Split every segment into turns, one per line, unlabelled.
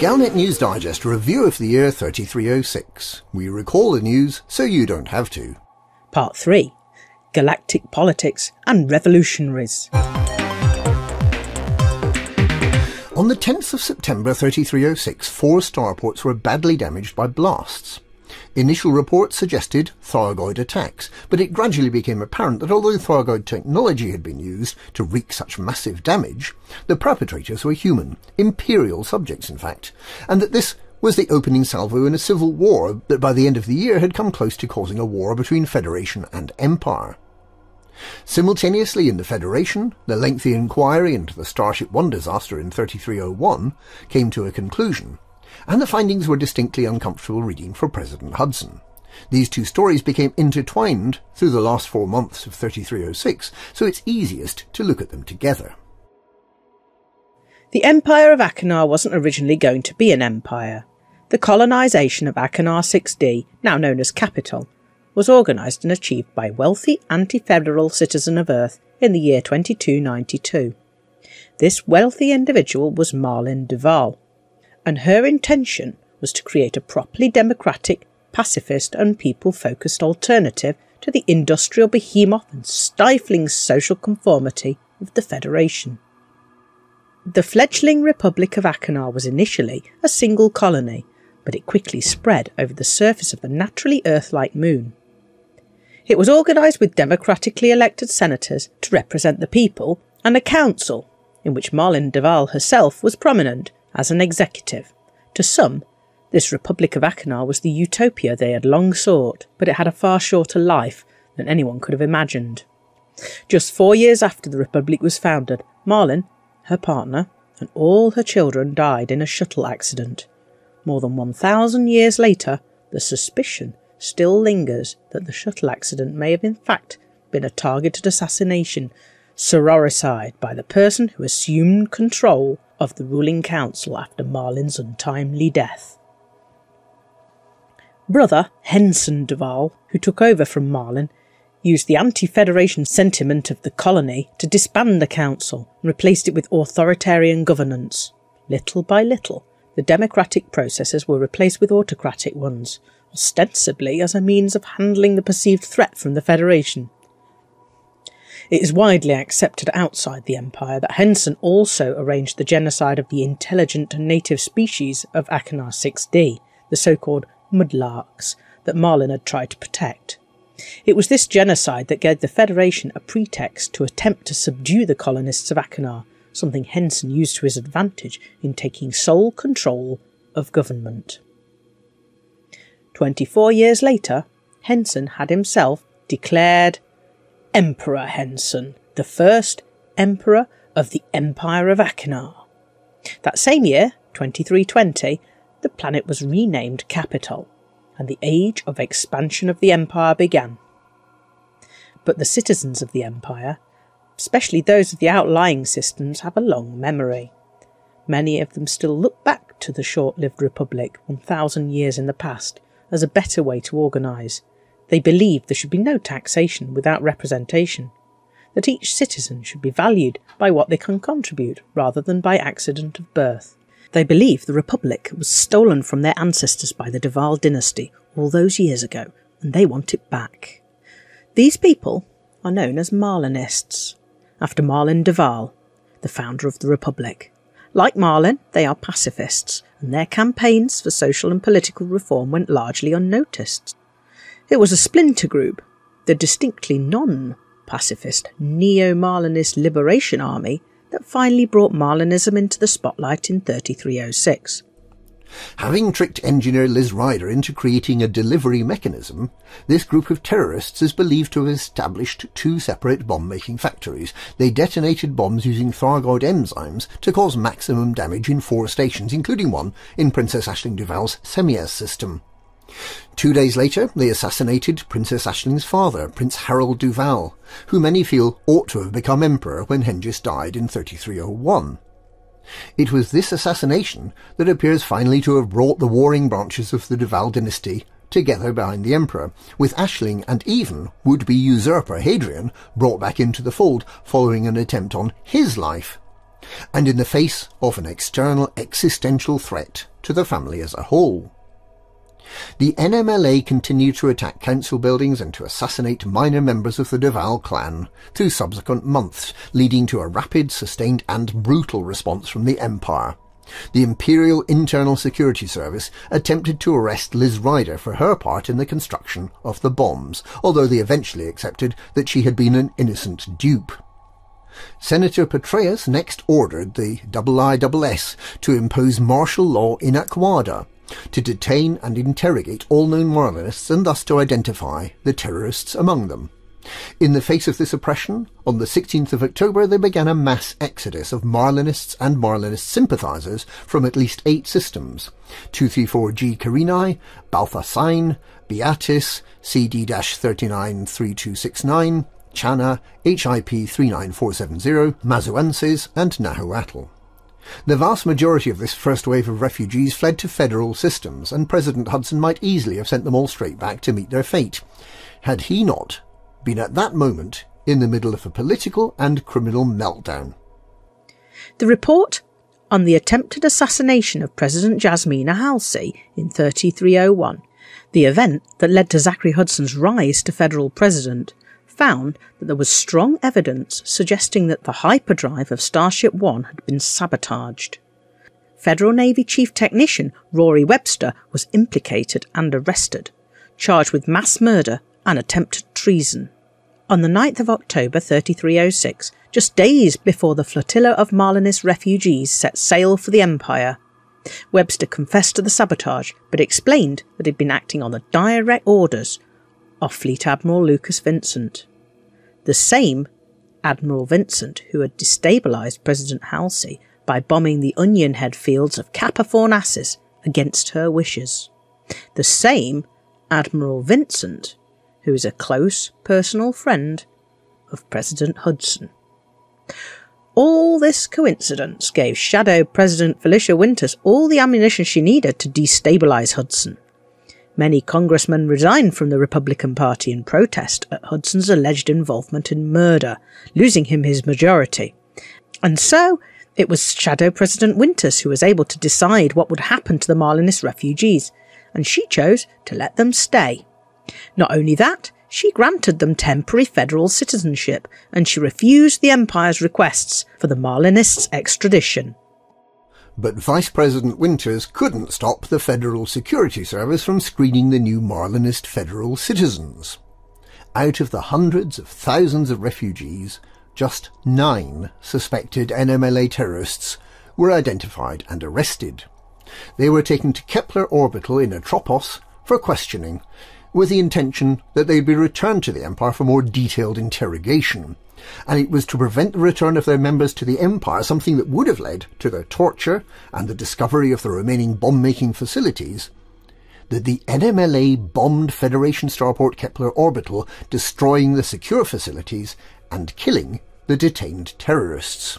Galnet News Digest review of the year 3306. We recall the news so you don't have to.
Part 3 Galactic Politics and Revolutionaries.
On the 10th of September 3306, four starports were badly damaged by blasts. Initial reports suggested Thargoid attacks, but it gradually became apparent that although Thargoid technology had been used to wreak such massive damage, the perpetrators were human, imperial subjects in fact, and that this was the opening salvo in a civil war that by the end of the year had come close to causing a war between Federation and Empire. Simultaneously in the Federation, the lengthy inquiry into the Starship One disaster in 3301 came to a conclusion, and the findings were distinctly uncomfortable reading for President Hudson. These two stories became intertwined through the last four months of 3306, so it's easiest to look at them together.
The Empire of Achenar wasn't originally going to be an empire. The colonisation of Achenar 6D, now known as Capital, was organised and achieved by wealthy anti-federal citizen of Earth in the year 2292. This wealthy individual was Marlin Duval, and her intention was to create a properly democratic, pacifist, and people focused alternative to the industrial behemoth and stifling social conformity of the Federation. The fledgling Republic of Achenar was initially a single colony, but it quickly spread over the surface of the naturally Earth like moon. It was organised with democratically elected senators to represent the people and a council, in which Marlin Duval herself was prominent as an executive. To some, this Republic of Achenar was the utopia they had long sought, but it had a far shorter life than anyone could have imagined. Just four years after the Republic was founded, Marlin, her partner, and all her children died in a shuttle accident. More than 1,000 years later, the suspicion still lingers that the shuttle accident may have in fact been a targeted assassination, sororicide by the person who assumed control of the ruling council after Marlin's untimely death. Brother Henson Duval, who took over from Marlin, used the anti-federation sentiment of the colony to disband the council and replaced it with authoritarian governance. Little by little, the democratic processes were replaced with autocratic ones, ostensibly as a means of handling the perceived threat from the Federation. It is widely accepted outside the Empire that Henson also arranged the genocide of the intelligent native species of Achenar 6D, the so-called mudlarks, that Marlin had tried to protect. It was this genocide that gave the Federation a pretext to attempt to subdue the colonists of Achenar, something Henson used to his advantage in taking sole control of government. Twenty-four years later, Henson had himself declared Emperor Henson, the first Emperor of the Empire of Achenar. That same year, 2320, the planet was renamed Capital, and the age of expansion of the Empire began. But the citizens of the Empire, especially those of the outlying systems, have a long memory. Many of them still look back to the short lived Republic 1,000 years in the past as a better way to organise they believe there should be no taxation without representation, that each citizen should be valued by what they can contribute rather than by accident of birth. They believe the Republic was stolen from their ancestors by the Duval dynasty all those years ago, and they want it back. These people are known as Marlinists, after Marlin Duval, the founder of the Republic. Like Marlin, they are pacifists, and their campaigns for social and political reform went largely unnoticed. It was a splinter group, the distinctly non pacifist Neo Marlinist Liberation Army, that finally brought Marlinism into the spotlight in 3306.
Having tricked engineer Liz Ryder into creating a delivery mechanism, this group of terrorists is believed to have established two separate bomb-making factories. They detonated bombs using Thargoid enzymes to cause maximum damage in four stations, including one in Princess Aisling Duval's Semiez system. Two days later, they assassinated Princess Aisling's father, Prince Harold Duval, who many feel ought to have become emperor when Hengist died in 3301. It was this assassination that appears finally to have brought the warring branches of the Duval dynasty together behind the emperor, with Aisling and even would-be usurper Hadrian brought back into the fold following an attempt on his life. and in the face of an external existential threat to the family as a whole. The NMLA continued to attack council buildings and to assassinate minor members of the Duval clan through subsequent months, leading to a rapid, sustained and brutal response from the Empire. The Imperial Internal Security Service attempted to arrest Liz Ryder for her part in the construction of the bombs, although they eventually accepted that she had been an innocent dupe. Senator Patreus next ordered the IISS to impose martial law in Aguada, to detain and interrogate all known Marlinists and thus to identify the terrorists among them. In the face of this oppression, on the 16th of October there began a mass exodus of Marlinists and Marlinist sympathisers from at least eight systems 234G Carinae, Balthasine, Beatis, CD-393269, Chana, HIP 39470, Mazuenses, and Nahuatl. The vast majority of this first wave of refugees fled to federal systems, and President Hudson might easily have sent them all straight back to meet their fate, had he not been at that moment in the middle of a political and criminal meltdown.
The report on the attempted assassination of President Jasmina Halsey in 3301, the event that led to Zachary Hudson's rise to federal president, found that there was strong evidence suggesting that the hyperdrive of Starship 1 had been sabotaged. Federal Navy Chief Technician Rory Webster was implicated and arrested, charged with mass murder and attempted treason. On the 9th of October 3306, just days before the flotilla of Marlinist refugees set sail for the Empire, Webster confessed to the sabotage but explained that he'd been acting on the direct orders of Fleet Admiral Lucas Vincent the same Admiral Vincent who had destabilised President Halsey by bombing the onion head fields of Kappa Fornacis against her wishes. The same Admiral Vincent who is a close personal friend of President Hudson. All this coincidence gave Shadow President Felicia Winters all the ammunition she needed to destabilise Hudson. Many congressmen resigned from the Republican Party in protest at Hudson's alleged involvement in murder, losing him his majority. And so, it was Shadow President Winters who was able to decide what would happen to the Marlinist refugees, and she chose to let them stay. Not only that, she granted them temporary federal citizenship, and she refused the Empire's requests for the Marlinists' extradition.
But Vice President Winters couldn't stop the Federal Security Service from screening the new Marlinist federal citizens. Out of the hundreds of thousands of refugees, just nine suspected NMLA terrorists were identified and arrested. They were taken to Kepler Orbital in Atropos for questioning, with the intention that they'd be returned to the Empire for more detailed interrogation, and it was to prevent the return of their members to the Empire, something that would have led to their torture and the discovery of the remaining bomb-making facilities, that the NMLA bombed Federation starport Kepler Orbital, destroying the secure facilities and killing the detained terrorists.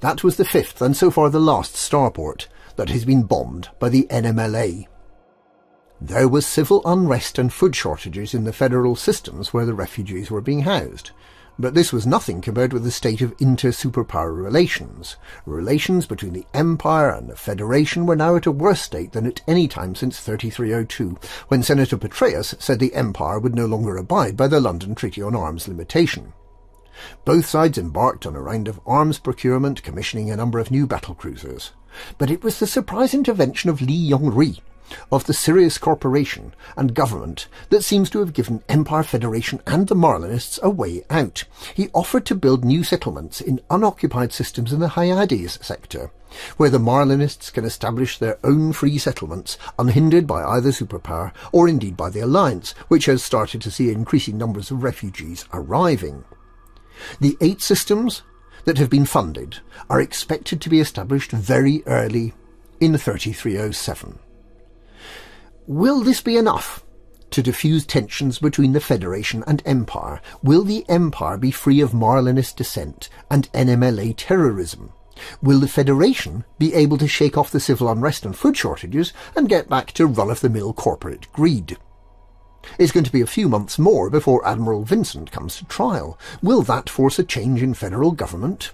That was the fifth and so far the last starport that has been bombed by the NMLA. There was civil unrest and food shortages in the federal systems where the refugees were being housed, but this was nothing compared with the state of inter-superpower relations. Relations between the Empire and the Federation were now at a worse state than at any time since 3302, when Senator Patreus said the Empire would no longer abide by the London Treaty on Arms limitation. Both sides embarked on a round of arms procurement, commissioning a number of new battlecruisers. But it was the surprise intervention of Li Yong-Rui of the Sirius Corporation and government that seems to have given Empire Federation and the Marlinists a way out. He offered to build new settlements in unoccupied systems in the Hyades sector, where the Marlinists can establish their own free settlements unhindered by either superpower or indeed by the Alliance, which has started to see increasing numbers of refugees arriving. The eight systems that have been funded are expected to be established very early in 3307. Will this be enough to diffuse tensions between the Federation and Empire? Will the Empire be free of Marlinist dissent and NMLA terrorism? Will the Federation be able to shake off the civil unrest and food shortages and get back to run-of-the-mill corporate greed? It's going to be a few months more before Admiral Vincent comes to trial. Will that force a change in federal government?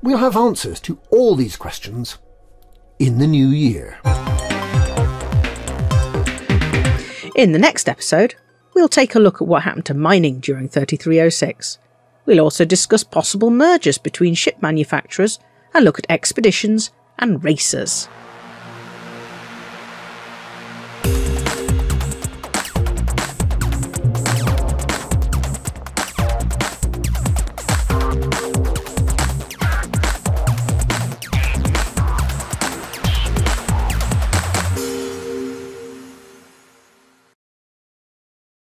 We'll have answers to all these questions in the new year.
In the next episode, we'll take a look at what happened to mining during 3306. We'll also discuss possible mergers between ship manufacturers and look at expeditions and racers.